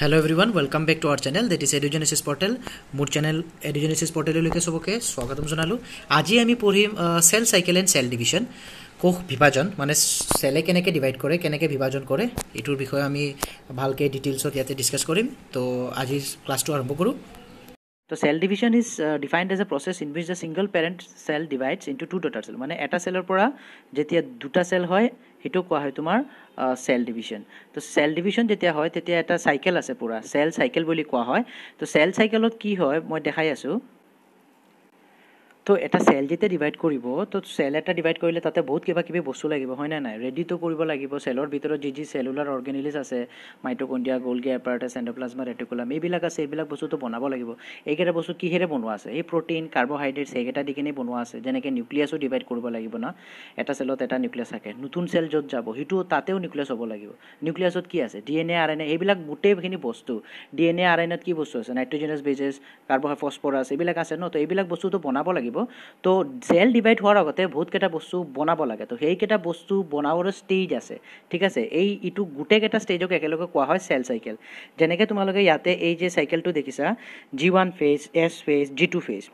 Hello' everyone welcome back to our channel that is Edugenesis portal মোৰ channel Edugenesis পৰ্টেললৈকে চবকে স্বাগতম জনালোঁ আজি আমি পঢ়িম cell cycle and cell division কোষ বিভাজন মানে চেলে কেনেকৈ ডিভাইড কৰে কেনেকৈ বিভাজন কৰে এইটোৰ বিষয়ে আমি ভালকৈ ডিটেইলছত ইয়াতে ডিছকাছ কৰিম তো আজিৰ ক্লাছটো আৰম্ভ কৰোঁ তো cell division is defined as a process in which the single parent cell divides into two daughter cell মানে এটা চেলৰ পৰা যেতিয়া দুটা চেল হয় সেইটো কোৱা হয় তোমাৰ চেল ডিভিজন তো চেল ডিভিজন যেতিয়া হয় তেতিয়া এটা চাইকেল আছে পূৰা। চেল চাইকেল বুলি কোৱা হয়। তো চেল চাইকেলত কি হয় মই দেখাই আছোঁ। তো এটা চেল যেতিয়া ডিভাইড কৰিব তো চেল এটা ডিভাইড কৰিলে তাতে বহুত কিবা কিবি বস্তু লাগিব হয়নে নাই? ৰেডিটো কৰিব লাগিব চেলৰ ভিতৰত যি যি চেলুলাৰ অৰ্গেনিলিজ আছে মাইট্ৰকণ্ডিয়া গ'লগি এপাৰ্টাছ এণ্ডোপ্লাজমা ৰেটিকুলাম এইবিলাক আছে এইবিলাক বস্তুটো বনাব লাগিব। এইকেইটা বস্তু কিহেৰে বনোৱা আছে? এই প্ৰটিন কাৰ্বহাইড্ৰেটছ সেইকেইটা দি কিনে বনোৱা আছে যেনেকৈ নিউক্লিয়াছো ডিভাইড কৰিব লাগিব না? এটা চেলত এটা নিউক্লিয়াছ থাকে। নতুন চেল য'ত যাব সেইটো তাতেও নিউক্লিয়াছ হ'ব লাগিব। নিউক্লিয়াছত কি আছে? D N A R N A এইবিলাক গোটেইখিনি বস্তু। D N A R N এত কি বস্তু আছে? নাইট্ৰজেনাছ বেজেছ কাৰ্বহাই ফছফৰাছ এইবিলাক আছে ন? তো এইবিলাক বস্তুটো বনাব লাগিব। তো চেল ডিভাইড হোৱাৰ আগতে বহুতকেইটা বস্তু বনাব লাগে। তো সেইকেইটা বস্তু বনাবৰ ষ্টেজ আছে ঠিক আছে? এই ইটো গোটেইকেইটা ষ্টেজক একেলগে কোৱা হয় চেল চাইকেল যেনেকৈ তোমালোকে ইয়াতে এই যে চাইকেলটো দেখিছা G one phase S phase G two phase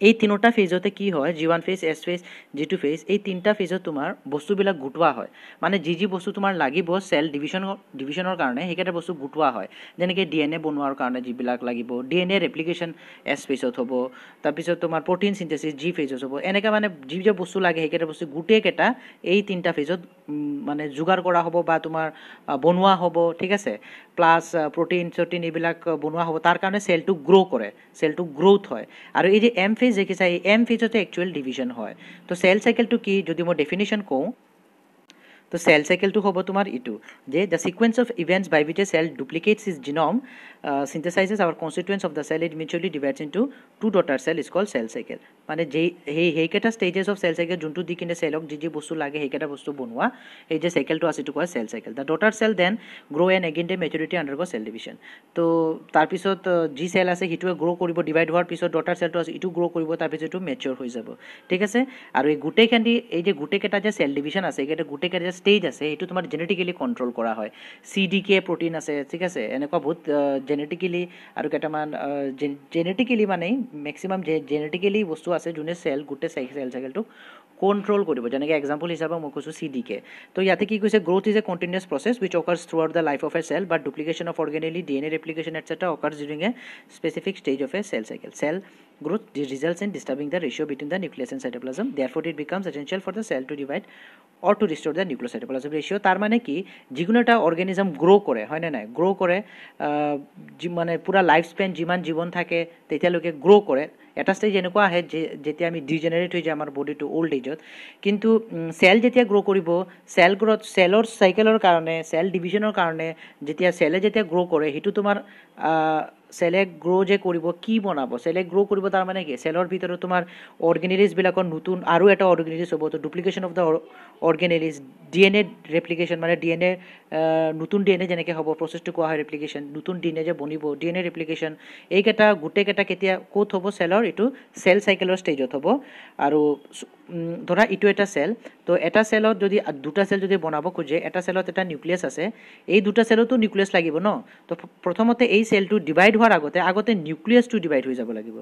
এই তিনিটা ফেজতে কি হয় G one phase S phase G two phase এই তিনিটা ফেজত তোমাৰ বস্তুবিলাক গোটোৱা হয়। মানে যি যি বস্তু তোমাৰ লাগিব চেল ডিভিশ্যনৰ ডিভিশ্যনৰ কাৰণে সেইকেইটা বস্তু গোটোৱা হয়। যেনেকৈ ডি এন এ বনোৱাৰ কাৰণে যিবিলাক লাগিব D N A replication S ফেজত হ'ব তাৰপিছত তোমাৰ প্ৰটিন চিন্থেচিছ জি ফেজত হ'ব। এনেকৈ মানে যি যি বস্তু লাগে সেইকেইটা বস্তু গোটেইকেইটা এই তিনিটা ফেজত মানে যোগাৰ কৰা হ'ব বা তোমাৰ বনোৱা হ'ব ঠিক আছে? প্লাছ প্ৰটিন চটিন এইবিলাক বনোৱা হ'ব। তাৰ কাৰণে চেলটো গ্ৰ' কৰে। চেলটো গ্ৰ'থ হয়। আৰু এই যে এম ফেজ দেখিছা এই এম ফেজতে একচুৱেল ডিভিজন হয়। তো চেল চাইকেলটো কি? যদি মই ডেফিনেশ্যন কওঁ তো চেল চাইকেলটো হ'ব তোমাৰ ইটো যে the sequence of events by which a cell duplicates is genome synthesises other constituents of the cell it eventually divides into two daughter cell is call cell cycle মানে যেই সেই সেইকেইটা ষ্টেজেছ অফ চেল চাইকেল যোনটো দি কিনে চেলক যি যি বস্তু লাগে সেইকেইটা বস্তু বনোৱা এই যে চাইকেলটো আছে এইটো কয় cell cycle the daughter cell then grow' and again they maturity undergo cell division তো তাৰপিছত যি চেল আছে সেইটোৱে গ্ৰ' কৰিব ডিভাইড হোৱাৰ পিছত ডটাৰ চেলটো আছে ইটো গ্ৰ' কৰিব তাৰপিছত এইটো মেচিয়ৰ হৈ যাব। ঠিক আছে? আৰু এই গোটেইখিনি এই যে গোটেইকেইটা যে চেল ডিভিশ্যন আছে এইকেইটা গোটেইকেইটা ষ্টেজ আছে সেইটো তোমাৰ জেনেটিকেলি কণ্ট্ৰল কৰা হয়। চি ডি কে প্ৰটিন আছে ঠিক আছে? এনেকুৱা বহুত জেনেটিকেলি আৰু কেইটামান জেনেটিকেলি মানে মেক্সিমাম জেনেটিকেলি বস্তু আছে যোনে চেল গোটেই চেল চাইকেলটোক কণ্ট্ৰল কৰিব। যেনেকৈ এক্সাম্পল হিচাপে মই কৈছোঁ চি ডি কে তো ইয়াতে কি কৈছে growth is a continuous process which occurs throughout the life of a cell but duplication of organelle D N A replication etcetera occurs during a specific stage of a cell cycle cell growth results in disturbing the ratio between the nucleus and cytoplasm. Therefore it becomes essential for the cell to divide or to restore the nucleocytoplasm ratio. তাৰ মানে কি যিকোনো এটা organism গ্ৰ' কৰে হয়নে নাই গ্ৰ' কৰে মানে পূৰা লাইফ স্পেন যিমান জীৱন থাকে তেতিয়ালৈকে গ্ৰ' কৰে এটা ষ্টেজ এনেকুৱা আহে যে যেতিয়া আমি ডিজেনেৰেট হৈ যায় আমাৰ বডিটো অল্ড এজত কিন্তু চেল যেতিয়া গ্ৰ' কৰিব চেল গ্ৰ'থ চেলৰ চাইকেলৰ কাৰণে চেল ডিভিশ্যনৰ কাৰণে যেতিয়া চেলে যেতিয়া গ্ৰ' কৰে সেইটো তোমাৰ চেলে গ্ৰ' যে কৰিব কি বনাব? চেলে গ্ৰ' কৰিব তাৰমানে কি? চেলৰ ভিতৰত তোমাৰ অৰ্গেনেলিজবিলাকৰ নতুন আৰু এটা অৰ্গেনেলিজ হ'ব তো duplication of the organelles D N A replication মানে ডি এন এ নতুন ডি এন এ যেনেকৈ হ'ব প্ৰচেছটো কোৱা হয় ৰেপ্লিকেশ্যন নতুন ডি এন এ যে বনিব ডি এন এ ৰেপ্লিকেশ্যন এইকেইটা গোটেইকেইটা কেতিয়া ক'ত হ'ব চেলৰ এইটো চেল চাইকেলৰ ষ্টেজত হ'ব। আৰু ধৰা ইটো এটা চেল তো এটা চেলত যদি দুটা চেল যদি বনাব খোজে এটা চেলত এটা নিউক্লিয়াছ আছে এই দুটা চেলতো নিউক্লিয়াছ লাগিব ন? তো প্ৰথমতে এই চেলটো ডিভাইড হোৱাৰ আগতে আগতে নিউক্লিয়াছটো ডিভাইড হৈ যাব লাগিব।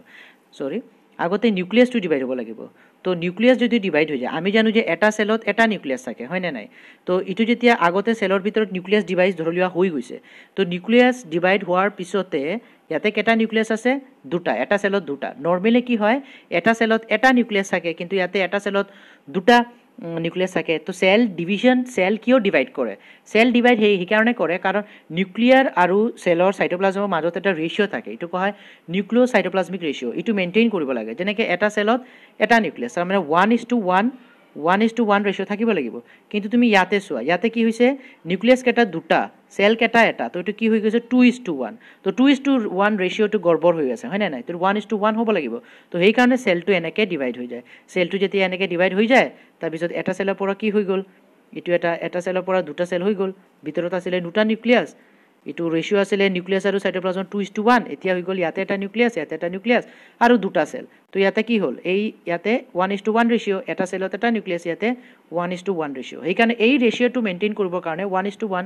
চৰি আগতে নিউক্লিয়াছটো ডিভাইড হ'ব লাগিব। তো নিউক্লিয়াছ যদি ডিভাইড হৈ যায় আমি জানো যে এটা চেলত এটা নিউক্লিয়াছ থাকে হয়নে নাই? তো ইটো যেতিয়া আগতে চেলৰ ভিতৰত নিউক্লিয়াছ ডিভাইচ ধৰি লোৱা হৈ গৈছে তো নিউক্লিয়াছ ডিভাইড হোৱাৰ পিছতে ইয়াতে কেইটা নিউক্লিয়াছ আছে? দুটা এটা চেলত দুটা। নৰ্মেলি কি হয় এটা চেলত এটা নিউক্লিয়াছ থাকে কিন্তু ইয়াতে এটা চেলত দুটা নিউক্লিয়াছ থাকে। তো চেল ডিভিজন চেল কিয় ডিভাইড কৰে? চেল ডিভাইড সেই সেইকাৰণে কৰে কাৰণ নিউক্লিয়াৰ আৰু চেলৰ চাইট'প্লাজমৰ মাজত এটা ৰেচিঅ' থাকে। এইটো কোৱা হয় নিউক্লিঅ' চাইট'প্লাজমিক ৰেচিঅ' এইটো মেইনটেইন কৰিব লাগে। যেনেকৈ এটা চেলত এটা নিউক্লিয়াছ তাৰমানে one is to one one is to one ratio' থাকিব লাগিব। কিন্তু তুমি ইয়াতে চোৱা ইয়াতে কি হৈছে? নিউক্লিয়াছ কেইটা দুটা চেল কেইটা এটা তো এইটো কি হৈ গৈছে? টু ইজ টু ওৱান তো টু ইজ টু ওৱান ৰেচিঅ'টো গড়বৰ হৈ আছে হয়নে নাই? তো ওৱান ইজ টু ওৱান হ'ব লাগিব। তো সেইকাৰণে চেলটো এনেকৈ ডিভাইড হৈ যায়। চেলটো যেতিয়া এনেকৈ ডিভাইড হৈ যায় তাৰপিছত এটা চেলৰ পৰা কি হৈ গ'ল? এইটো এটা এটা চেলৰ পৰা দুটা চেল হৈ গ'ল। ভিতৰত আছিলে দুটা নিউক্লিয়াছ এইটো ৰেচিঅ' আছিলে নিউক্লিয়াছ আৰু cytoplasm two is to one এতিয়া হৈ গ'ল ইয়াতে এটা নিউক্লিয়াছ ইয়াতে এটা নিউক্লিয়াছ আৰু দুটা চেল তো ইয়াতে কি হ'ল? এই ইয়াতে one is to one ratio' এটা চেলত এটা নিউক্লিয়াছ ইয়াতে one is to one ratio' সেইকাৰণে এই ৰেচিঅ'টো মেইনটেইন কৰিবৰ কাৰণে one is to one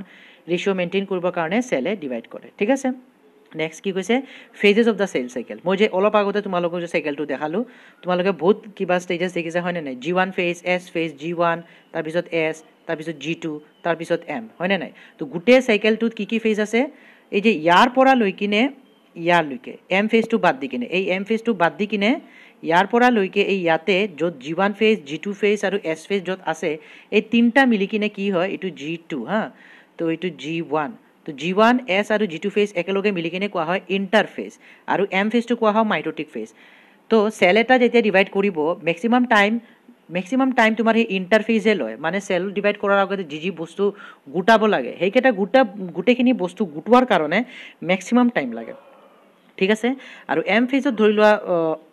ratio' maintain কৰিবৰ কাৰণে চেলে ডিভাইড কৰে ঠিক আছে নেক্সট কি কৈছে phases of the cell cycle মই যে অলপ আগতে তোমালোকক যে চাইকেলটো দেখালোঁ তোমালোকে বহুত কিবা ষ্টেজেছ দেখিছে হয়নে নাই G one phase S phase G one তাৰপিছত এছ তাৰপিছত জি টু তাৰপিছত এম হয়নে নাই তো গোটেই চাইকেলটোত কি কি ফেজ আছে এই যে ইয়াৰ পৰা লৈ কিনে ইয়াৰলৈকে এম ফেজটো বাদ দি কিনে এই এম ফেজটো বাদ দি কিনে ইয়াৰ পৰা লৈকে এই ইয়াতে য'ত G one phase G two phase আৰু এছ ফেজ য'ত আছে এই তিনিটা মিলি কিনে কি হয় এইটো জি টু হা তো এইটো জি ওৱান তো জি ওৱান এছ আৰু জি টু ফেজ একেলগে মিলি কিনে কোৱা হয় ইণ্টাৰফেজ আৰু এম ফেজটো কোৱা হয় মাইটটিক ফেজ তো চেল এটা যেতিয়া ডিভাইড কৰিব মেক্সিমাম টাইম মেক্সিমাম টাইম তোমাৰ সেই ইণ্টাৰফেজে লয়। মানে চেল ডিভাইড কৰাৰ আগতে যি যি বস্তু গোটাব লাগে সেইকেইটা গোটা গোটেইখিনি বস্তু গোটোৱাৰ কাৰণে মেক্সিমাম টাইম লাগে। ঠিক আছে? আৰু এম ফেজত ধৰি লোৱা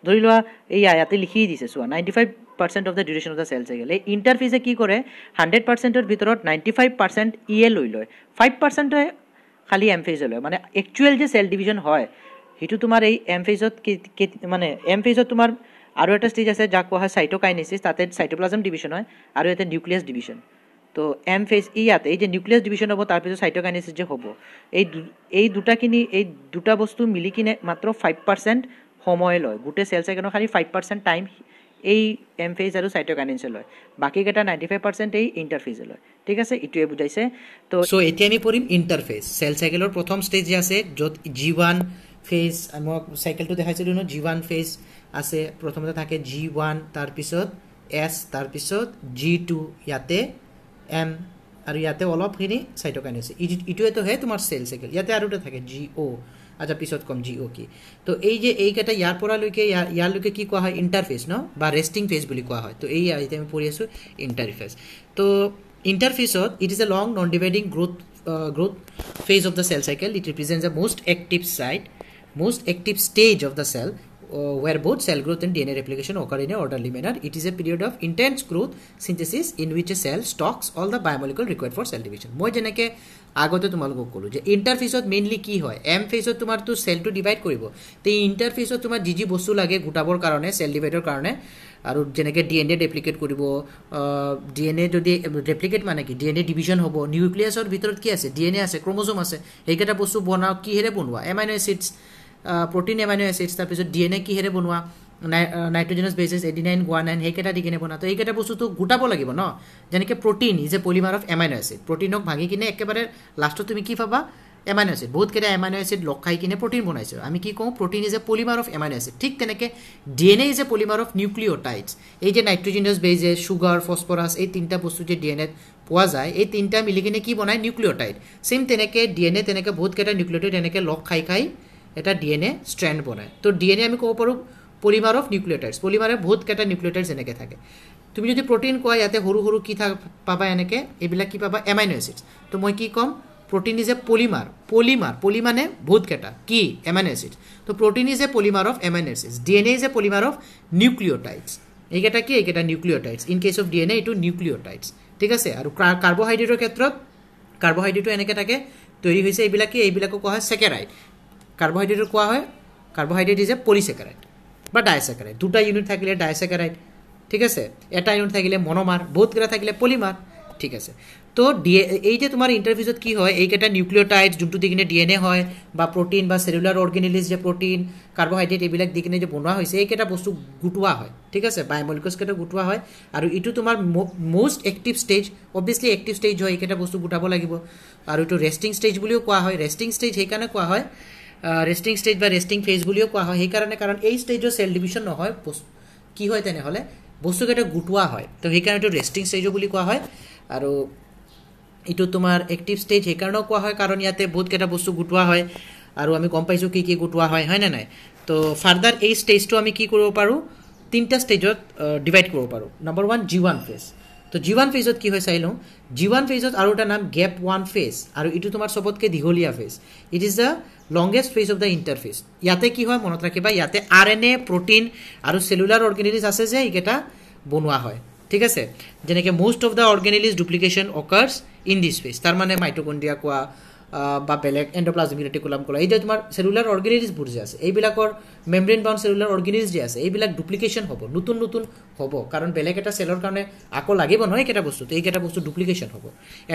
ধৰি লোৱা এইয়া ইয়াতে লিখি দিছে চোৱা ninety five percent of the duration of the cell cycle এই ইণ্টাৰফেজে কি কৰে? হাণ্ড্ৰেড পাৰ্চেণ্টৰ ভিতৰত নাইণ্টি ফাইভ পাৰ্চেণ্ট ইয়ে লৈ লয়। ফাইভ পাৰ্চেণ্টে খালি এম ফেজে লয়। মানে একচুৱেল যে চেল ডিভিজন হয় সেইটো তোমাৰ এই এম ফেজত মানে এম ফেজত তোমাৰ আৰু এটা ষ্টেজ আছে যাক কোৱা হয় চাইটোকাইনেচিছ তাতে চাইটোপ্লাজম ডিভিশ্যন হয় আৰু ইয়াতে নিউক্লিয়াছ ডিভিশ্যন তো এম ফেজ ইয়াতে এই যে নিউক্লিয়াছ ডিভিশ্যন হ'ব তাৰপিছত চাইটোকাইনেচিছ যে হ'ব। এই এই দুটাখিনি এই দুটা বস্তু মিলি কিনে মাত্ৰ ফাইভ পাৰ্চেণ্ট সময় লয়। গোটেই চেল চাইকেলৰ খালি ফাইভ পাৰ্চেণ্ট টাইম এই এম ফেজ আৰু চাইটোকাইনেছে লয়। বাকীকেইটা নাইণ্টি ফাইভ পাৰ্চেণ্ট এই ইণ্টাৰফেজে লয়। ঠিক আছে? এইটোৱে বুজাইছে। তো চ' এতিয়া আমি পঢ়িম ইণ্টাৰফেজ চেল চাইকেলৰ প্ৰথম ষ্টেজ আছে য'ত জি ওৱান ফেজ মই চাইকেলটো দেখাইছিলোঁ ন জি ওৱান ফেজ আছে প্ৰথমতে থাকে জি ওৱান তাৰপিছত এছ তাৰপিছত জি টু ইয়াতে এম আৰু ইয়াতে অলপখিনি চাইটকাইনেছে ইটোৱেটোহে তোমাৰ চেল চাইকেল ইয়াতে আৰু এটা থাকে জি অ' আচ্ছা পিছত ক'ম জি অ' কি তো এই যে এইকেইটা ইয়াৰ পৰালৈকে ইয়াৰলৈকে কি কোৱা হয়? ইণ্টাৰফেচ ন? বা ৰেষ্টিং ফেজ বুলি কোৱা হয়। তো এই এতিয়া আমি পঢ়ি আছোঁ ইণ্টাৰফেচ তো ইণ্টাৰফেচত it is a long non dividing growth growth phase of the cell cycle it represent the most active side most active stage of the cell. Uh, where both cell growth and DNA replication occur in a orderly manner. It is a period of intense growth synthesis in which a cell stocks all the biomolecule required for cell division. মই যেনেকৈ আগতে তোমালোকক ক'লোঁ যে ইণ্টাৰফেচত mainly কি হয় M ফেচত তোমাৰতো চেলটো divide কৰিব। তো ইণ্টাৰফেচত তোমাৰ যি যি বস্তু লাগে গোটাবৰ কাৰণে চেল ডিভাইডৰ কাৰণে আৰু যেনেকৈ ডি এন এ ৰেপ্লিকেট কৰিব ডি এন এ যদি ৰেপ্লিকেট মানে কি? ডি এন এ ডিভিজন হ'ব। নিউক্লিয়াছৰ ভিতৰত কি আছে? ডি এন এ আছে ক্ৰমজম আছে। সেইকেইটা বস্তু বনাওঁ কিহেৰে বনোৱা? Amino acids protein amino acids তাৰপিছত ডি এন এ কিহেৰে বনোৱা নাই নাইট্ৰজেনাছ বেচিছ এডিনাইন গুৱানাইন সেইকেইটা দি কিনে বনোৱা। তো এইকেইটা বস্তুটো গোটাব লাগিব ন? যেনেকৈ protein is a polymer of amino acid. প্ৰটিনক ভাঙি কিনে একেবাৰে লাষ্টত তুমি কি পাবা এমাইনো এচিড। বহুতকেইটা এমাইনো এচিড লগ খাই কিনে প্ৰটিন বনাইছোঁ। আমি কি কওঁ? Protein is a polymer of amino acid. ঠিক তেনেকৈ D N A is a polymer of nucleotides. এই যে নাইট্ৰজেনাছ বেজেছ চুগাৰ ফচফৰাছ এই তিনিটা বস্তু যে ডি এন এত পোৱা যায় এই তিনিটা মিলি কিনে কি বনায়? নিউক্লিঅ'টাইড। ছেইম তেনেকৈ ডি এন এ তেনেকৈ বহুতকেইটা নিউক্লিঅ'টাইড এনেকৈ লগ খাই খাই এটা ডি এন এ ষ্ট্ৰেণ্ড বনায়। তো ডি এন এ আমি ক'ব পাৰোঁ পলিমাৰ অফ নিউক্লিঅ'টাইডছ পলিমাৰে বহুতকেইটা নিউক্লিঅ'টাইডছ এনেকৈ থাকে। তুমি যদি প্ৰটিন কোৱা ইয়াতে সৰু সৰু কি থাক পাবা এনেকৈ এইবিলাক কি পাবা? এমাইনো এচিডছ তো মই কি ক'ম? Protein is a polymer polymer poly মানে বহুতকেইটা কি? এমাইনো এচিডছ তো protein is a polymer of amino acids D N A is a polymer of nucleotides এইকেইটা কি? এইকেইটা nucleotides in case of D N A এইটো নিউক্লিঅ'টাইডছ ঠিক আছে? আৰু কাৰ্বহাইড্ৰেটৰ ক্ষেত্ৰত কাৰ্বহাইড্ৰেটটো এনেকৈ থাকে। তৈৰী হৈছে এইবিলাক কি? এইবিলাকক কোৱা হয় ছেকেৰাইড কাৰ্বহাইড্ৰেটৰ কোৱা হয়। কাৰ্বহাইড্ৰেট ইজ এ পলিচেকাৰাইড বা ডাইচেকাৰাইড দুটা ইউনিট থাকিলে ডাইচেকাৰাইড ঠিক আছে? এটা ইউনিট থাকিলে মনোমাৰ বহুতকেইটা থাকিলে পলিমাৰ ঠিক আছে? তো ডি এই যে তোমাৰ ইণ্টাৰভিউজত কি হয় এইকেইটা নিউক্লিঅ'টাইড যোনটো দি কিনে ডি এন এ হয় বা প্ৰটিন বা চেলুলাৰ অৰ্গেনিলিজ যে প্ৰটিন কাৰ্বহাইড্ৰেট এইবিলাক দি কিনে যে বনোৱা হৈছে এইকেইটা বস্তু গোটোৱা হয় ঠিক আছে? বায়'মলিকছকেইটা গোটোৱা হয় আৰু ইটো তোমাৰ most active stage obviously active stage হয় এইকেইটা বস্তু গোটাব লাগিব। আৰু এইটো ৰেষ্টিং ষ্টেজ বুলিও কোৱা হয়। ৰেষ্টিং ষ্টেজ সেইকাৰণে কোৱা হয় ৰেষ্টিং ষ্টেজ বা ৰেষ্টিং ফেজ বুলিও কোৱা হয়। সেইকাৰণে কাৰণ এই ষ্টেজৰ চেল ডিভিশ্যন নহয়। কি হয় তেনেহ'লে? বস্তুকেইটা গোটোৱা হয়। তো সেইকাৰণে এইটো ৰেষ্টিং ষ্টেজো বুলি কোৱা হয়। আৰু এইটো তোমাৰ এক্টিভ ষ্টেজ সেইকাৰণেও কোৱা হয়। কাৰণ ইয়াতে বহুতকেইটা বস্তু গোটোৱা হয়। আৰু আমি গম পাইছোঁ কি কি গোটোৱা হয়। হয়নে নাই? তো ফাৰ্দাৰ এই ষ্টেজটো আমি কি কৰিব পাৰোঁ? তিনিটা ষ্টেজত ডিভাইড কৰিব পাৰোঁ। Number one G one phase তো জি ওৱান ফেজত কি হয় চাই লওঁ। জি ওৱান ফেজত আৰু এটা নাম গেপ ওৱান ফেজ আৰু এইটো তোমাৰ চবতকৈ দীঘলীয়া phase it is the longest phase of the interphase ইয়াতে কি হয় মনত ৰাখিবা ইয়াতে আৰ এন এ প্ৰটিন আৰু চেলুলাৰ অৰ্গেনিলিজ আছে যে এইকেইটা বনোৱা হয়। ঠিক আছে? যেনেকৈ most of the organelles duplication occurs in this phase তাৰমানে মাইট্ৰকণ্ড্ৰিয়া কোৱা বা বেলেগ এণ্ডোপ্লাজমিক ৰেটিকুলাম ক'লা। এই যে তোমাৰ চেলুলাৰ অৰ্গেনিজবোৰ যে আছে এইবিলাকৰ মেমব্ৰেইন বাউণ্ড চেলুলাৰ অৰ্গেনিজ যে আছে এইবিলাক ডুপ্লিকেশ্যন হ'ব নতুন নতুন হ'ব। কাৰণ বেলেগ এটা চেলৰ কাৰণে আকৌ লাগিব নহয় এইকেইটা বস্তুটো এইকেইটা বস্তু ডুপ্লিকেশ্যন হ'ব।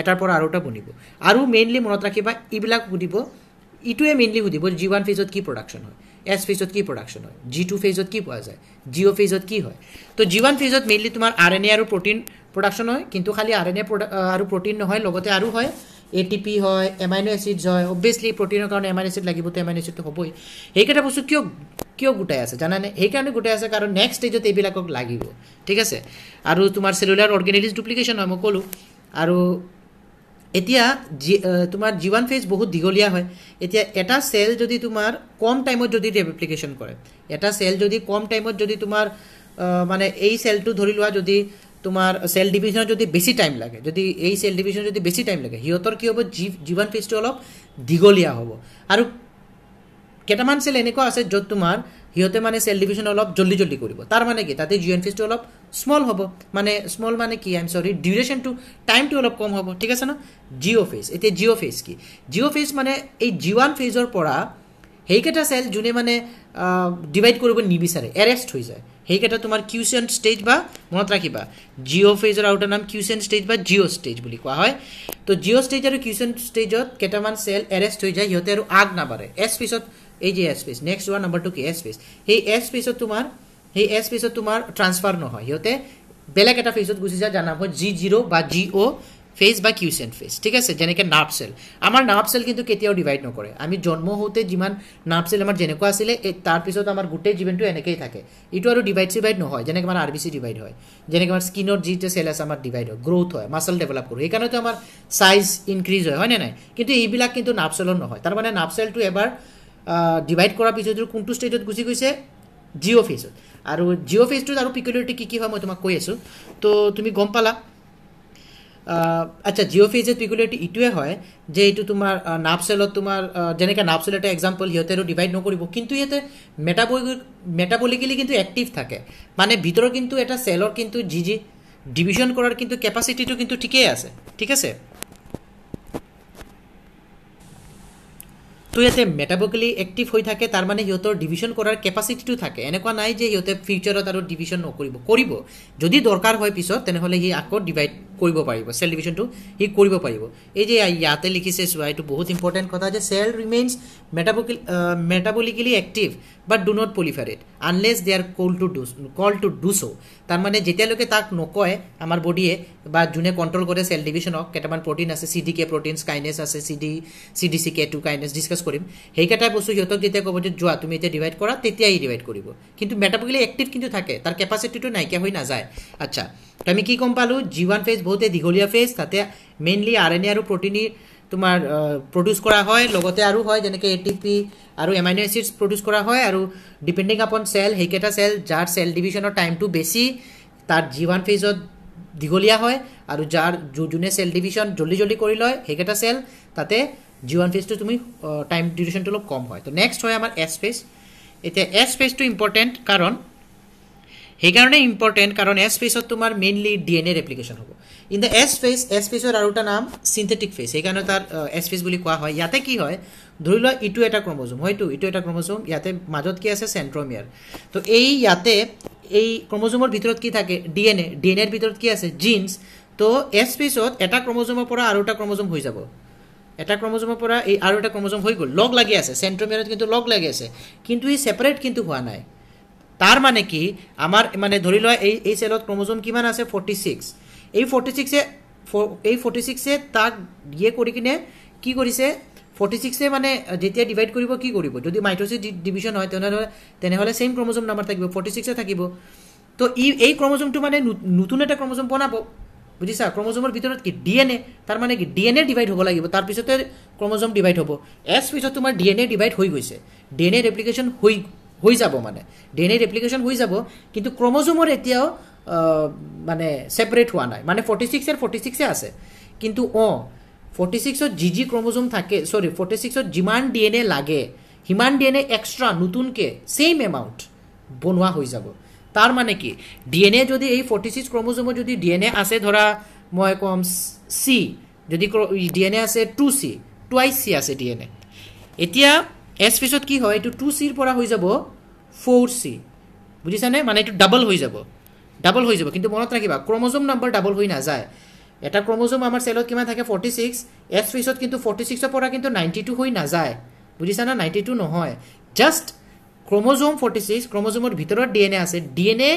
এটাৰ পৰা আৰু এটা বনিব। আৰু মেইনলি মনত ৰাখিবা এইবিলাক সুধিব ইটোৱে মেইনলি সুধিব জি ওৱান ফেজত কি প্ৰডাকশ্যন হয় এছ ফেজত কি প্ৰডাকশ্যন হয় জি টু ফেজত কি পোৱা যায় জিঅ' ফেজত কি হয়। তো জি ওৱান ফেজত মেইনলি তোমাৰ আৰ এন এ আৰু প্ৰটিন প্ৰডাকশ্যন হয় কিন্তু খালি আৰ এন এ আৰু প্ৰটিন নহয় লগতে আৰু হয় এ টি পি হয় এমাইনো এচিডছ হয় অবভিয়াছলি প্ৰটিনৰ কাৰণে এমাইনো এচিড লাগিবতো এমাইনো এচিডটো হ'বই। সেইকেইটা বস্তু কিয় কিয় গোটাই আছে জানানে? সেইকাৰণে গোটাই আছে কাৰণ নেক্সট ষ্টেজত এইবিলাকক লাগিব ঠিক আছে? আৰু তোমাৰ চেলুলাৰ অৰ্গেনিলিজ ডুপ্লিকেশ্যন হয় মই ক'লোঁ। আৰু এতিয়া জি তোমাৰ জীৱন ফেজ বহুত দীঘলীয়া হয়। এতিয়া এটা চেল যদি তোমাৰ কম টাইমত যদি ৰেপ্লিকেশ্যন কৰে এটা চেল যদি কম টাইমত যদি তোমাৰ মানে এই চেলটো ধৰি লোৱা যদি তোমাৰ চেল ডিভিজনত যদি বেছি টাইম লাগে যদি এই চেল ডিভিজনত যদি বেছি টাইম লাগে সিহঁতৰ কি হ'ব? জী জীৱন ফেজটো অলপ দীঘলীয়া হ'ব। আৰু কেইটামান চেল এনেকুৱা আছে য'ত তোমাৰ সিহঁতে মানে চেল ডিভিজন অলপ জল্দি জল্দি কৰিব। তাৰ মানে কি? তাতে জি এন ফেজটো অলপ স্মল হ'ব। মানে স্মল মানে কি? আই এম চৰি ডিউৰেশ্যনটো টাইমটো অলপ কম হ'ব। ঠিক আছে ন? জিঅ' ফেজ এতিয়া জিঅ' ফেজ কি? জিঅ' ফেজ মানে এই জি ওৱান ফেজৰ পৰা সেইকেইটা চেল যোনে মানে ডিভাইড কৰিব নিবিচাৰে এৰেষ্ট হৈ যায়। সেইকেইটা তোমাৰ কিউচেণ্ট ষ্টেজ বা মনত ৰাখিবা জিঅ' ফেজৰ আৰু এটা নাম কিউচেণ্ট ষ্টেজ বা জিঅ' ষ্টেজ বুলি কোৱা হয়। তো জিঅ' ষ্টেজ আৰু কিউচেণ্ট ষ্টেজত কেইটামান চেল এৰেষ্ট হৈ যায় সিহঁতে আৰু আগ নাবাঢ়ে। এছ ফেজত এই যে এছ পেজ নেক্সট হোৱা নাম্বাৰটো কি? এছ পেজ সেই এছ পেজত তোমাৰ সেই এছ পেজত তোমাৰ ট্ৰান্সফাৰ নহয়। সিহঁতে বেলেগ এটা ফেজত গুচি যায় যাৰ নাম হয় জি জিৰ' বা জি অ' ফেজ বা কিউচেণ্ট ফেজ ঠিক আছে? যেনেকৈ নাৰ্ভ চেল আমাৰ নাৰ্ভ চেল কিন্তু কেতিয়াও ডিভাইড নকৰে। আমি জন্ম হওঁতে যিমান নাৰ্ভ চেল আমাৰ যেনেকুৱা আছিলে তাৰপিছত আমাৰ গোটেই জীৱনটো এনেকৈয়ে থাকে। এইটো আৰু ডিভাইড চিভাইড নহয় যেনেকৈ আমাৰ আৰ বি চি ডিভাইড হয়। যেনেকৈ আমাৰ স্কিনৰ যিটো চেল আছে আমাৰ ডিভাইড হয় গ্ৰ'থ হয় মাচল ডেভেলপ কৰোঁ। সেইকাৰণেতো আমাৰ চাইজ ইনক্ৰিজ হয় হয়নে নাই? কিন্তু এইবিলাক কিন্তু নাৰ্ভ চেলৰ নহয়। তাৰমানে নাৰ্ভ চেলটো এবাৰ ডিভাইড কৰাৰ পিছত কোনটো ষ্টেজত গুচি গৈছে? জিঅ' ফেজত আৰু জিঅ' ফেজটোত আৰু পিকুলাৰিটি কি কি হয় মই তোমাক কৈ আছোঁ। তো তুমি গম পালা। আচ্ছা জিঅ' ফেজত পিকুলাৰিটি ইটোৱে হয় যে এইটো তোমাৰ নাভ চেলত তোমাৰ যেনেকৈ নাভ চেল এটা এক্সাম্পল সিহঁতে আৰু ডিভাইড নকৰিব কিন্তু সিহঁতে মেটাবলিক মেটাবলিকেলি কিন্তু এক্টিভ থাকে। মানে ভিতৰৰ কিন্তু এটা চেলৰ কিন্তু যি যি ডিভিজন কৰাৰ কিন্তু কেপাচিটিটো কিন্তু ঠিকেই আছে। ঠিক আছে? তো ইয়াতে মেটাবকেলি এক্টিভ হৈ থাকে তাৰ মানে সিহঁতৰ ডিভিশ্যন কৰাৰ কেপাচিটিটো থাকে। এনেকুৱা নাই যে সিহঁতে ফিউচাৰত আৰু ডিভিশ্যন নকৰিব। কৰিব। যদি দৰকাৰ হয় পিছত তেনেহ'লে সি আকৌ ডিভাইড কৰিব পাৰিব। চেল ডিভিশ্যনটো সি কৰিব পাৰিব। এই যে ইয়াতে লিখিছে চোৱা এইটো বহুত ইম্পৰ্টেণ্ট কথা যে cell remains metabolic metabolically active but do not proliferate unless they are called to do called to do so' তাৰমানে যেতিয়ালৈকে তাক নকয় আমাৰ বডিয়ে বা যোনে কণ্ট্ৰল কৰে চেল ডিভিশ্যনক কেইটামান প্ৰটিন আছে C D K proteins kinase আছে C D C D C K two kinase discuss কৰিম। সেইকেইটা বস্তু সিহঁতক যেতিয়া ক'ব যে যোৱা তুমি এতিয়া ডিভাইড কৰা তেতিয়াই ডিভাইড কৰিব। কিন্তু মেটাবলিকেলি এক্টিভ কিন্তু থাকে তাৰ কেপাচিটিটো নাইকিয়া হৈ নাযায়। আচ্ছা আমি কি গম পালোঁ? জি ওৱান ফেজ বহুতে দীঘলীয়া ফেজ তাতে মেইনলি আৰ এন এ আৰু প্ৰটিনি তোমাৰ প্ৰডিউচ কৰা হয় লগতে আৰু হয় যেনেকৈ এ টি পি আৰু এমাইনো এচিডছ প্ৰডিউচ কৰা হয় আৰু ডিপেণ্ডিং আপন চেল সেইকেইটা চেল যাৰ চেল ডিভিশ্যনৰ টাইমটো বেছি তাৰ জি ওৱান ফেজত দীঘলীয়া হয় আৰু যাৰ যোনে চেল ডিভিশ্যন জল্দি জল্দি কৰি লয় সেইকেইটা চেল তাতে জি ওৱান ফেজটো তুমি টাইম ডিউৰেশ্যনটো অলপ কম হয়। তো নেক্সট হয় আমাৰ এছ ফেজ এতিয়া এছ ফেজটো ইম্পৰ্টেণ্ট কাৰণ সেইকাৰণে ইম্পৰ্টেণ্ট কাৰণ এছ ফেজত তোমাৰ মেইনলি ডি এন এৰ এপ্লিকেশ্যন হ'ব। In the S phase S ফেজৰ আৰু এটা নাম চিন্থেটিক ফেজ সেইকাৰণে তাৰ এছ ফেজ বুলি কোৱা হয়। ইয়াতে কি হয় ধৰি লোৱা ইটো এটা ক্ৰমজম হয়তো ইটো এটা ক্ৰমজম ইয়াতে মাজত কি আছে চেণ্ট্ৰমিয়াৰ তো এই ইয়াতে এই ক্ৰমজমৰ ভিতৰত কি থাকে D N A D N এৰ ভিতৰত কি আছে জিন্স তো এছ ফেজত এটা ক্ৰমজমৰ পৰা আৰু এটা ক্ৰমজম হৈ যাব। এটা ক্ৰমজমৰ পৰা এই আৰু এটা ক্ৰমজম হৈ গ'ল। লগ লাগি আছে চেণ্ট্ৰমিয়াৰত কিন্তু লগ লাগি আছে। কিন্তু ই ছেপাৰেট কিন্তু হোৱা নাই। তাৰ মানে কি? আমাৰ মানে ধৰি লোৱা এই এই চেলত ক্ৰমজম কিমান আছে? ফৰ্টি ছিক্স এই ফৰ্টি ছিক্সে এই ফৰ্টি ছিক্সে তাক ইয়ে কৰি কিনে কি কৰিছে? ফৰ্টি ছিক্সে মানে যেতিয়া ডিভাইড কৰিব কি কৰিব? যদি মাইট্ৰচিছ ডিভিশ্যন হয় তেনেহ'লে তেনেহ'লে ছেইম ক্ৰমজম নাম্বাৰ থাকিব ফৰ্টি ছিক্সে থাকিব। তো ই এই ক্ৰমজমটো মানে নতুন এটা ক্ৰমজম বনাব বুজিছা? ক্ৰমজমৰ ভিতৰত কি? ডি এন এ তাৰ মানে কি? ডি এন এ ডিভাইড হ'ব লাগিব। তাৰপিছতে ক্ৰমজম ডিভাইড হ'ব। এছ পিছত তোমাৰ ডি এন এ ডিভাইড হৈ গৈছে। ডি এন এ ৰেপ্লিকেশ্যন হৈ হৈ যাব মানে। ডি এন এ ৰেপ্লিকেশ্যন হৈ যাব কিন্তু ক্ৰমজমৰ এতিয়াও মানে ছেপাৰেট হোৱা নাই। মানে ফৰ্টি ছিক্সৰ ফৰ্টি ছিক্সে আছে। কিন্তু অঁ ফৰ্টি ছিক্সত যি যি ক্ৰমজম থাকে চৰি ফৰ্টি ছিক্সত যিমান ডি এন এ লাগে সিমান ডি এন এ এক্সট্ৰা নতুনকৈ ছেইম এমাউণ্ট বনোৱা হৈ যাব। তাৰ মানে কি? ডি এন এ যদি এই ফৰ্টি ছিক্স ক্ৰমজমত যদি ডি এন এ আছে ধৰা মই ক'ম চি যদি ডি এন এ আছে টু চি টুৱাইছ চি আছে ডি এন এ এতিয়া এছ ফেজত কি হয় এইটো টু চিৰ পৰা হৈ যাব ফ'ৰ চি। বুজিছানে? মানে এইটো ডাবল হৈ যাব। ডাবল হৈ যাব। কিন্তু মনত ৰাখিবা ক্ৰমজম নাম্বাৰ ডাবল হৈ নাযায়। এটা ক্ৰমজম আমাৰ চেলত কিমান থাকে? ফৰ্টি ছিক্স এছ ফেজত কিন্তু ফৰ্টি ছিক্সৰ পৰা কিন্তু নাইণ্টি টু হৈ নাযায়। বুজিছানে? নাইণ্টি টু নহয়। জাষ্ট ক্ৰমজম ফৰ্টি ছিক্স ক্ৰমজমৰ ভিতৰত ডি এন এ আছে। ডি এন এ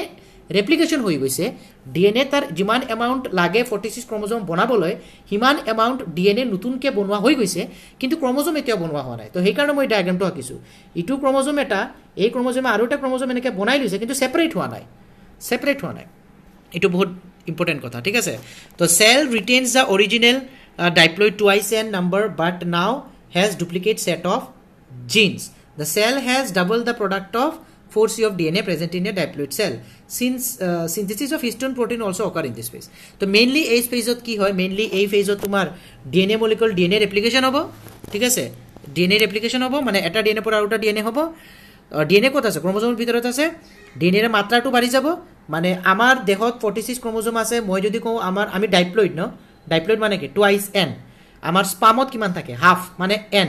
ৰেপ্লিকেশ্যন হৈ গৈছে। ডি এন এ তাৰ যিমান এমাউণ্ট লাগে ফৰ্টি ছিক্স ক্ৰমজম বনাবলৈ সিমান এমাউণ্ট ডি এন এ নতুনকৈ বনোৱা হৈ গৈছে কিন্তু ক্ৰমজম এতিয়াও বনোৱা হোৱা নাই। তো সেইকাৰণে মই ডায়েগ্ৰামটো আঁকিছোঁ। ইটো ক্ৰমজম এটা এই ক্ৰমজমে আৰু এটা ক্ৰমজম এনেকৈ বনাই লৈছে কিন্তু ছেপাৰেট হোৱা নাই। ছেপাৰেট হোৱা নাই। এইটো বহুত ইম্পৰ্টেণ্ট কথা ঠিক আছে? তো cell retains the original diploid twice N number but now has duplicate set of genes the cell has double the product of 4C of DNA present in a diploid cell. Since uh, synthesis of histone protein also occur in this phase. Molecule D N A replication হ'ব ঠিক আছে D N A replication হ'ব মানে এটা D N এ পৰা আৰু এটা D N এ হ'ব ডি এন এ ক'ত আছে ক্ৰমজমৰ ভিতৰত আছে ডি এন এৰ মাত্ৰাটো বাঢ়ি যাব মানে আমাৰ দেহত ফৰ্টি ছিক্স ক্ৰমজম আছে মই যদি কওঁ আমাৰ আমি ডাইপ্লইড ন ডাইপ্লইড মানে কি টুৱাইছ এন আমাৰ স্পামত কিমান থাকে হাফ মানে এন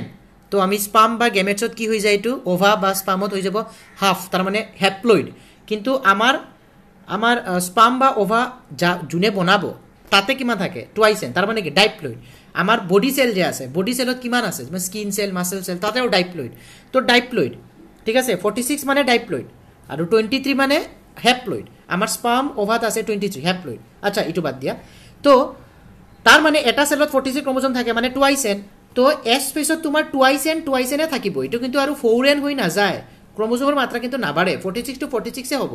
তো আমি স্পাম বা গেমেটছত কি হৈ যায় এইটো? অভা বা স্পামত হৈ যাব হাফ তাৰমানে হেপ্লইড কিন্তু আমাৰ আমাৰ স্পাম বা অভা যা, যোনে বনাব, তাতে কিমান থাকে? টুৱাইছ এন তাৰমানে কি? ডাইপ্লইড আমাৰ বডি চেল যে আছে বডি চেলত কিমান আছে? স্কিন চেল মাচেল চেল তাতেও ডাইপ্লইড তো ডাইপ্লইড ঠিক আছে? ফৰ্টি ছিক্স মানে ডাইপ্লইড আৰু টুৱেণ্টি থ্ৰী মানে হেপ্লইড আমাৰ স্পাম অভাত আছে টুৱেণ্টি থ্ৰী হেপ্লইড আচ্ছা এইটো বাদ দিয়া। তো, তাৰ মানে এটা চেলত ফৰ্টি ছিক্স ক্ৰমোজম থাকে মানে টুৱাইছ এন তো এছ স্পেচত তোমাৰ টুৱাইছ এন টুৱাইছ এনে থাকিব। এইটো কিন্তু আৰু ফ'ৰ এন হৈ নাযায়। ক্ৰমোজমৰ মাত্ৰা কিন্তু নাবাঢ়ে ফৰ্টি ছিক্স টু ফৰ্টি ছিক্সে হ'ব।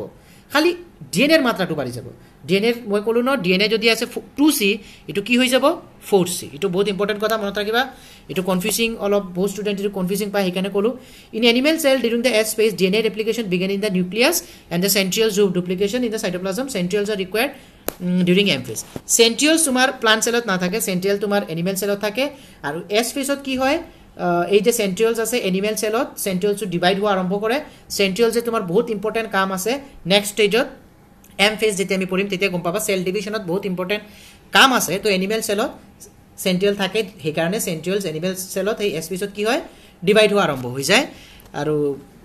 খালি ডি এন এৰ মাত্ৰাটো বাঢ়ি যাব। ডি এন এৰ মই ক'লোঁ ন ডি এন এ যদি আছে টু চি এইটো কি হৈ যাব? ফ'ৰ চি এইটো বহুত ইম্পৰ্টেণ্ট কথা মনত ৰাখিবা। এইটো কনফিউজিং অলপ বহুত ষ্টুডেণ্ট এইটো কনফিউজিং পায় সেইকাৰণে ক'লোঁ। In animal cell during the S space D N A replication begin in the nucleus and the centrioles of duplication in the cytoplasm centrioles are required during M phase centrioles তোমাৰ plant চেলত নাথাকে চেণ্ট্ৰিয়েল তোমাৰ animal চেলত থাকে। আৰু S ফেজত কি হয়? এই যে চেণ্ট্ৰিয়েলছ আছে এনিমেল চেলত চেণ্ট্ৰিয়েলছটো ডিভাইড হোৱা আৰম্ভ কৰে। চেণ্ট্ৰিয়েলছে তোমাৰ বহুত ইম্পৰ্টেণ্ট কাম আছে নেক্সট ষ্টেজত এম ফেজ যেতিয়া আমি পঢ়িম তেতিয়া গম পাবা চেল ডিভিশ্যনত বহুত ইম্পৰ্টেণ্ট কাম আছে। তো এনিমেল চেলত চেণ্ট্ৰিয়েল থাকে সেইকাৰণে চেণ্ট্ৰিয়েলছ এনিমেল চেলত সেই এছ পিছত কি হয় ডিভাইড হোৱা আৰম্ভ হৈ যায়। আৰু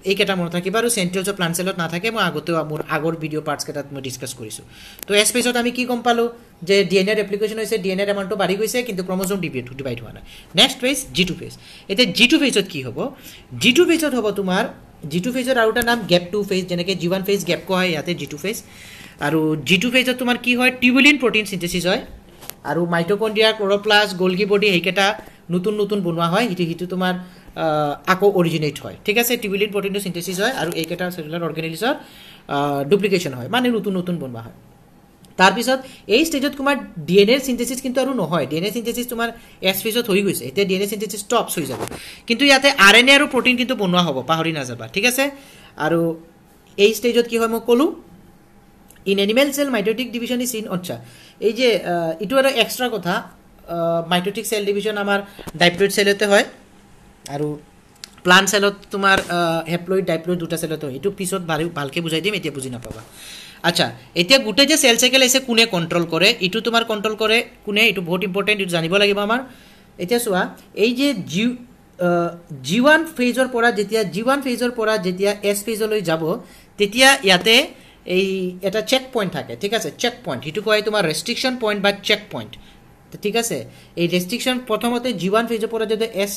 এইকেইটা মনত থাকিব আৰু চেণ্ট্ৰিয়েলছৰ প্লাণ্ট চেলত নাথাকে মই আগতেও মোৰ আগৰ ভিডিঅ' পাৰ্টছকেইটাত মই ডিছকাছ কৰিছোঁ। তো এছ পেজত আমি কি গম পালোঁ? যে ডি এন এৰ এপ্লিকেশ্যন হৈছে ডি এন এৰ এমাউণ্টটো বাঢ়ি গৈছে কিন্তু ক্ৰমজম ডিভাইড ডিভাইড হোৱা নাই। Next phase G two phase এতিয়া জি টু পেজত কি হ'ব? জি টু পেজত হ'ব তোমাৰ জি টু ফেজৰ আৰু এটা নাম গেপ টু ফেজ যেনেকৈ জি ওৱান ফেজ গেপ কোৱা হয় ইয়াতে জি টু ফেজ আৰু জি টু ফেজত তোমাৰ কি হয়? টিউবুলিন প্ৰটিন চিন্থেচিছ হয়। আৰু মাইটকণ্ড্ৰিয়া ক্ল'ৰ'প্লাছ গল্গি বডি সেইকেইটা নতুন নতুন বনোৱা হয়। সেইটো সেইটো তোমাৰ আকৌ অৰিজিনেট হয়। ঠিক আছে টিউবুলিন প্ৰটিনটো চিন্থেচিছ হয় আৰু এইকেইটা চেলুলাৰ অৰ্গেনিজৰ ডুপ্লিকেশ্যন হয় মানে নতুন নতুন বনোৱা হয়। তাৰপিছত এই ষ্টেজত তোমাৰ ডি এন এৰ চিন্থেচিছ কিন্তু আৰু নহয়। ডি এন এ চিন্থেচিছ তোমাৰ এছ ফেজত হৈ গৈছে। এতিয়া D N A synthesis tops হৈ যাব। কিন্তু ইয়াতে আৰ এন এ আৰু প্ৰটিন কিন্তু বনোৱা হ'ব পাহৰি নাযাবা। ঠিক আছে? আৰু এই ষ্টেজত কি হয় মই ক'লোঁ? In animal cell mitotic division is in আচ্ছা। এই যে এইটো এটা এক্সট্ৰা কথা মাইটটিক চেল ডিভিশ্যন আমাৰ ডাইপ্লইড চেলতে হয়। আৰু প্লাণ্ট চেলত তোমাৰ হেপ্লইড ডাইপ্লইড দুটা চেলত হয়। এইটো পিছত ভাল ভালকৈ বুজাই দিম এতিয়া বুজি নাপাবা। আচ্ছা এতিয়া গোটেই যে চেল চাইকেল আহিছে কোনে কণ্ট্ৰল কৰে? এইটো তোমাৰ কণ্ট্ৰল কৰে কোনে? এইটো বহুত ইম্পৰ্টেণ্ট এইটো জানিব লাগিব আমাৰ। এতিয়া চোৱা এই যে জি জি ওৱান ফেজৰ পৰা যেতিয়া জি ওৱান ফেজৰ পৰা যেতিয়া এছ ফেজলৈ যাব তেতিয়া ইয়াতে এই এটা চেক পইণ্ট থাকে ঠিক আছে? চেক পইণ্ট সেইটো কয় তোমাৰ ৰেষ্ট্ৰিকশ্যন পইণ্ট বা চেক পইণ্ট ঠিক আছে? এই ৰেষ্ট্ৰিকশ্যন প্ৰথমতে জি ওৱান ফেজৰ পৰা যদি এছ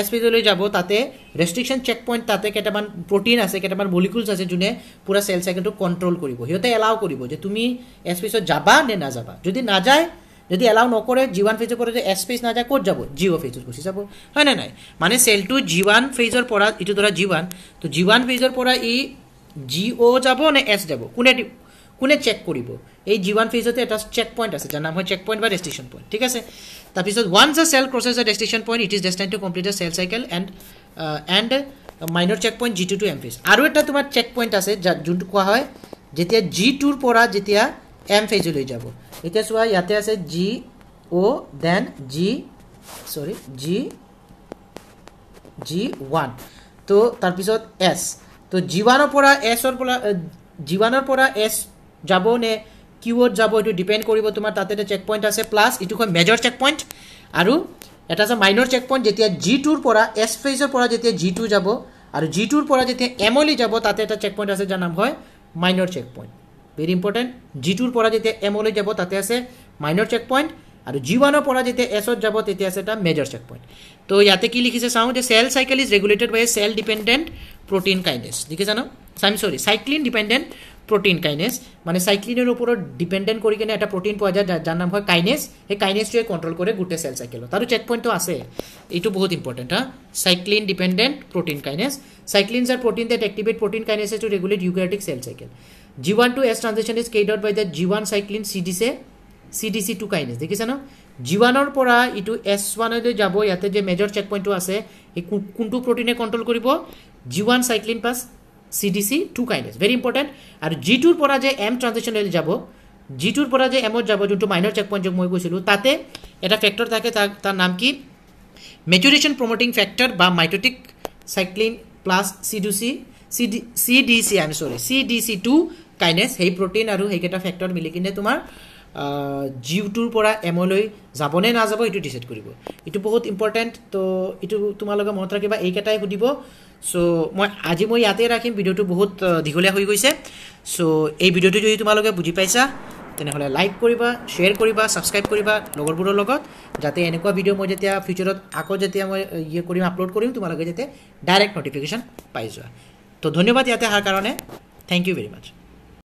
এছ পেজলৈ যাব তাতে ৰেষ্ট্ৰিকশ্যন চেক পইণ্ট তাতে কেইটামান প্ৰটিন আছে কেইটামান মলিকুলছ আছে যোনে পূৰা চেল চাইকেলটো কণ্ট্ৰল কৰিব। সিহঁতে এলাউ কৰিব যে তুমি এছ পেজত যাবা নে নাযাবা। যদি নাযায় যদি এলাউ নকৰে জি ওৱান ফেজৰ পৰা যদি এছ পেজ নাযায় ক'ত যাব? জিঅ' ফেজত গুচি যাব। হয় নে নাই? মানে চেলটো জি ওৱান ফেজৰ পৰা এইটো ধৰা জি ওৱান তো জি ওৱান ফেজৰ পৰা ই জি অ' যাব নে এছ যাব? কোনে কোনে চেক কৰিব? এই জি ওৱান ফেজতে এটা চেক পইণ্ট আছে যাৰ নাম হয় চেক পইণ্ট বা ৰেষ্ট্ৰিকশ্যন পইণ্ট ঠিক আছে? তাৰপিছত once a cell crosses a restriction point it is destined to complete a cell cycle and and minor check point G two two M phase আৰু এটা তোমাৰ চেক পইণ্ট আছে যোনটো কোৱা হয় যেতিয়া জি টুৰ পৰা যেতিয়া এম ফেজলৈ যাব। এতিয়া চোৱা ইয়াতে আছে G O' then G three G G one তো তাৰপিছত এছ তো জি ওৱানৰ পৰা এছৰ পৰা জি ওৱানৰ পৰা এছ যাব নে কিউত যাব এইটো ডিপেণ্ড কৰিব তোমাৰ তাতে এটা চেক পইণ্ট আছে প্লাছ এইটো হয় মেজৰ চেক পইণ্ট আৰু এটা আছে মাইনৰ চেক পইণ্ট যেতিয়া জি টুৰ পৰা এছ ফেজৰ পৰা যেতিয়া জি টু যাব আৰু জি টুৰ পৰা যেতিয়া এমলি যাব তাতে এটা চেক পইণ্ট আছে যাৰ নাম হয় minor check point very important G tour পৰা যেতিয়া এমলৈ যাব তাতে আছে মাইনৰ চেক পইণ্ট আৰু জি ওৱানৰ পৰা যেতিয়া এছত যাব তেতিয়া আছে এটা মেজৰ চেক পইণ্ট তো ইয়াতে কি লিখিছে চাওঁ যে cell cycle is regulated by cell dependent protein kinase দেখিছা ন? চাইম চৰি চাইক্লিন ডিপেণ্ডেণ্ট প্ৰটিন কাইনেছ মানে চাইক্লিনৰ ওপৰত ডিপেণ্ডেণ্ট কৰি কিনে এটা প্ৰটিন পোৱা যায় যাৰ নাম হয় কাইনেছ সেই কাইনেছটোৱে কণ্ট্ৰল কৰে গোটেই চেল চাইকেলত আৰু চেক পইণ্টটো আছে। এইটো বহুত ইম্পৰ্টেণ্ট হা। Cyclin dependent protein kinase cyclins are protein that activate protein kinases to regulate eukaryotic cell cycle G one to S transition is caused by the G one cyclin C D চে C D C two kinase দেখিছা ন? G ওৱানৰ পৰা ইটো S ওৱানলৈ যাব ইয়াতে যে major check পইণ্টটো আছে এই কোনটো প্ৰটিনে কণ্ট্ৰল কৰিব? G one cyclin plus C D C two kinase very important আৰু জি টুৰ পৰা যে এম ট্ৰানজেকশ্যনলৈ যাব জি টুৰ পৰা যে এমত যাব যোনটো মাইনৰ চেক পইণ্ট মই কৈছিলোঁ তাতে এটা ফেক্টৰ থাকে তাৰ তাৰ নাম কি? মেচুৰেশ্যন প্ৰমোটিং ফেক্টৰ বা mitotic cyclin plus C D C C D C D C M three C D C two kinase সেই প্ৰটিন আৰু সেইকেইটা ফেক্টৰ মিলি কিনে তোমাৰ জিউটোৰ পৰা এমলৈ যাবনে নাযাব এইটো ডিচাইড কৰিব। এইটো বহুত ইম্পৰ্টেণ্ট তো এইটো তোমালোকে মনত ৰাখিবা এইকেইটাই সুধিব। চ' মই আজি মই ইয়াতে ৰাখিম ভিডিঅ'টো বহুত দীঘলীয়া হৈ গৈছে। চ' এই ভিডিঅ'টো যদি তোমালোকে বুজি পাইছা তেনেহ'লে লাইক কৰিবা শ্বেয়াৰ কৰিবা ছাবস্ক্ৰাইব কৰিবা লগৰবোৰৰ লগত যাতে এনেকুৱা ভিডিঅ' মই যেতিয়া ফিউচাৰত আকৌ যেতিয়া মই ইয়ে কৰিম আপলোড কৰিম তোমালোকে যাতে ডাইৰেক্ট নটিফিকেশ্যন পাই যোৱা। তো ধন্যবাদ ইয়াতে অহাৰ কাৰণে। Thank you very much